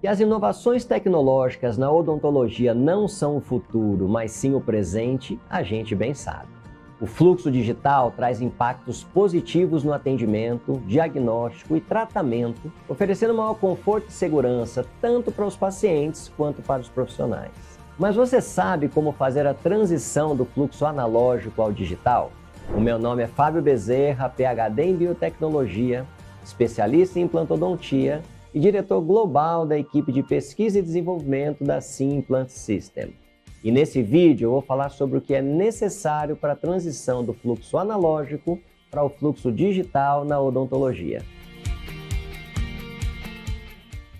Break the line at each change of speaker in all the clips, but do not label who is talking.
que as inovações tecnológicas na odontologia não são o futuro, mas sim o presente, a gente bem sabe. O fluxo digital traz impactos positivos no atendimento, diagnóstico e tratamento, oferecendo maior conforto e segurança tanto para os pacientes quanto para os profissionais. Mas você sabe como fazer a transição do fluxo analógico ao digital? O meu nome é Fábio Bezerra, PhD em Biotecnologia, especialista em implantodontia e diretor global da equipe de pesquisa e desenvolvimento da Simplant System. E nesse vídeo eu vou falar sobre o que é necessário para a transição do fluxo analógico para o fluxo digital na odontologia.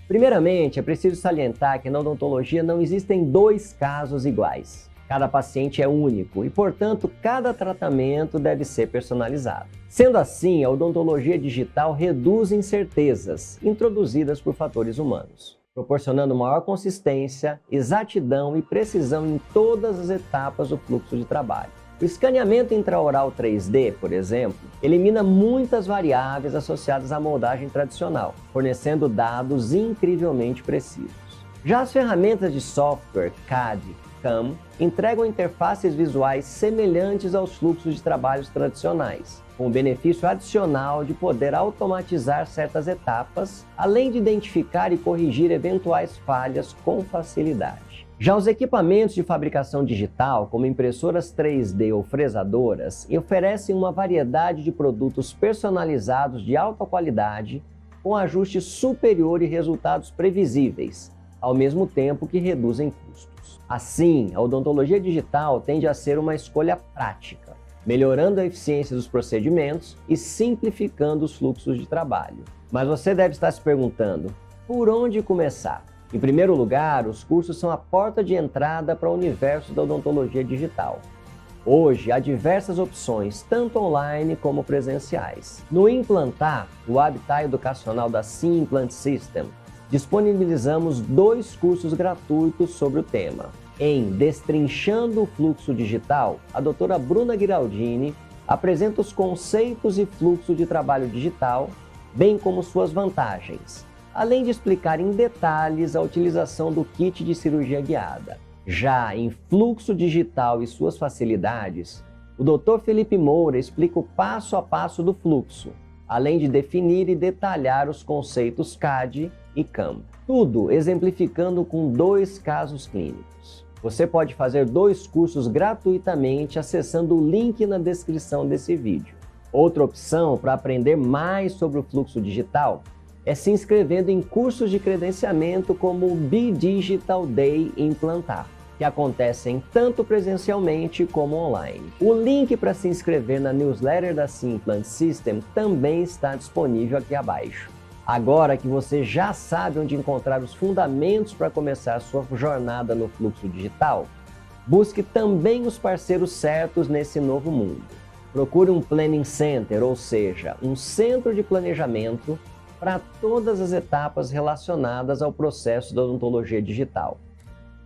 Primeiramente, é preciso salientar que na odontologia não existem dois casos iguais. Cada paciente é único e, portanto, cada tratamento deve ser personalizado. Sendo assim, a odontologia digital reduz incertezas introduzidas por fatores humanos proporcionando maior consistência, exatidão e precisão em todas as etapas do fluxo de trabalho. O escaneamento intraoral 3D, por exemplo, elimina muitas variáveis associadas à moldagem tradicional, fornecendo dados incrivelmente precisos. Já as ferramentas de software CAD, CAM entregam interfaces visuais semelhantes aos fluxos de trabalhos tradicionais, com o benefício adicional de poder automatizar certas etapas, além de identificar e corrigir eventuais falhas com facilidade. Já os equipamentos de fabricação digital, como impressoras 3D ou fresadoras, oferecem uma variedade de produtos personalizados de alta qualidade, com ajuste superior e resultados previsíveis, ao mesmo tempo que reduzem custos. Assim, a odontologia digital tende a ser uma escolha prática melhorando a eficiência dos procedimentos e simplificando os fluxos de trabalho. Mas você deve estar se perguntando: por onde começar? Em primeiro lugar, os cursos são a porta de entrada para o universo da odontologia digital. Hoje há diversas opções, tanto online como presenciais. No Implantar, o habitat educacional da Simplant System, disponibilizamos dois cursos gratuitos sobre o tema. Em Destrinchando o Fluxo Digital, a doutora Bruna Giraldini apresenta os conceitos e fluxo de trabalho digital, bem como suas vantagens, além de explicar em detalhes a utilização do kit de cirurgia guiada. Já em Fluxo Digital e suas facilidades, o Dr. Felipe Moura explica o passo a passo do fluxo, além de definir e detalhar os conceitos CAD e CAM. Tudo exemplificando com dois casos clínicos. Você pode fazer dois cursos gratuitamente acessando o link na descrição desse vídeo. Outra opção para aprender mais sobre o fluxo digital é se inscrevendo em cursos de credenciamento como o B-Digital Day Implantar, que acontecem tanto presencialmente como online. O link para se inscrever na newsletter da Simplant System também está disponível aqui abaixo. Agora que você já sabe onde encontrar os fundamentos para começar a sua jornada no fluxo digital, busque também os parceiros certos nesse novo mundo. Procure um Planning Center, ou seja, um centro de planejamento para todas as etapas relacionadas ao processo da odontologia digital.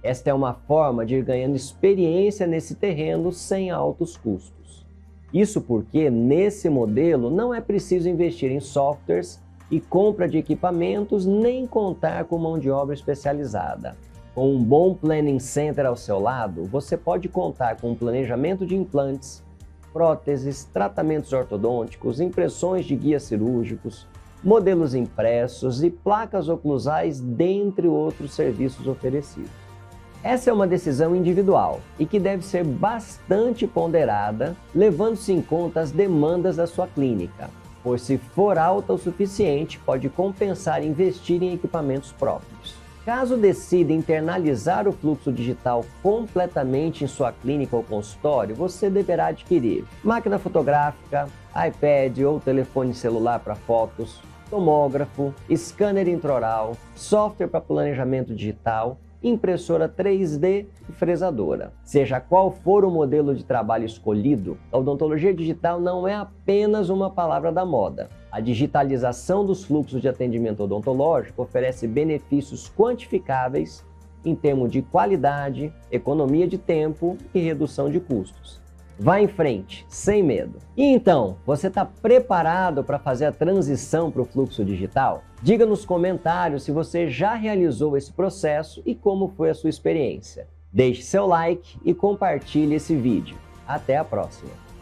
Esta é uma forma de ir ganhando experiência nesse terreno sem altos custos. Isso porque, nesse modelo, não é preciso investir em softwares e compra de equipamentos, nem contar com mão de obra especializada. Com um bom Planning Center ao seu lado, você pode contar com planejamento de implantes, próteses, tratamentos ortodônticos, impressões de guias cirúrgicos, modelos impressos e placas oclusais, dentre outros serviços oferecidos. Essa é uma decisão individual e que deve ser bastante ponderada, levando-se em conta as demandas da sua clínica pois se for alta o suficiente, pode compensar investir em equipamentos próprios. Caso decida internalizar o fluxo digital completamente em sua clínica ou consultório, você deverá adquirir máquina fotográfica, iPad ou telefone celular para fotos, tomógrafo, scanner intraoral, software para planejamento digital, impressora 3D e fresadora. Seja qual for o modelo de trabalho escolhido, a odontologia digital não é apenas uma palavra da moda. A digitalização dos fluxos de atendimento odontológico oferece benefícios quantificáveis em termos de qualidade, economia de tempo e redução de custos. Vá em frente, sem medo. E então, você está preparado para fazer a transição para o fluxo digital? Diga nos comentários se você já realizou esse processo e como foi a sua experiência. Deixe seu like e compartilhe esse vídeo. Até a próxima!